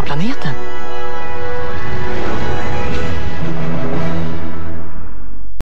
hemmaplaneten.